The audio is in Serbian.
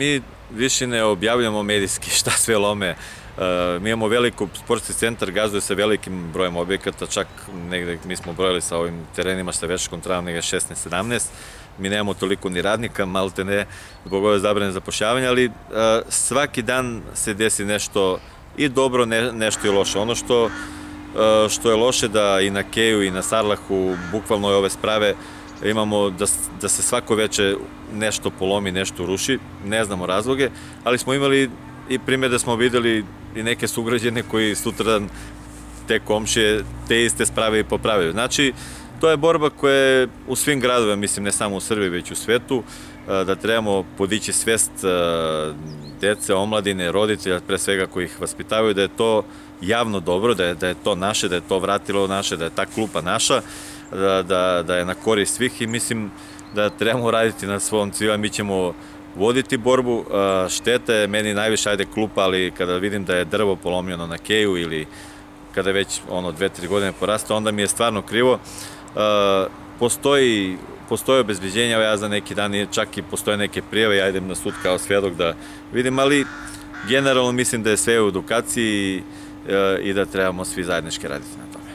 Mi više ne objavljamo medijski šta sve lome. E, mi imamo veliko, sportski centar gazduje sa velikim brojem objekata, čak negde mi smo brojali sa ovim terenima sa vešakom travom negde 16-17. Mi nemamo toliko ni radnika, malte ne, zbog ove zabrane zapošljavanja, ali e, svaki dan se desi nešto i dobro, ne, nešto i loše. Ono što, e, što je loše da i na Keju i na Sarlahu, bukvalno je ove sprave, imamo da, da se svako veče nešto polomi, nešto ruši, ne znamo razloge, ali smo imali i primjer da smo videli i neke sugrađene koji sutradan te komšije te iste sprave i popravljaju. Znači, to je borba koja je u svim gradovima, mislim ne samo u Srbiji, već u svetu, da trebamo podići svest dece, omladine, roditelja, pre svega koji ih vaspitavaju, da je to javno dobro, da je, da je to naše, da je to vratilo naše, da je ta klupa naša, da, da, da je na korist svih i mislim da trebamo raditi na svom cilju, mi ćemo voditi borbu. Šteta je meni najviše, ajde klupa, ali kada vidim da je drvo polomljeno na keju ili kada je već ono dve, tri godine porasta, onda mi je stvarno krivo. Postoji postoje obezbeđenja, ja za neki dan čak i postoje neke prijeve, ja idem na sud kao svjedok da vidim, ali generalno mislim da je sve u edukaciji i, i da trebamo svi zajednički raditi na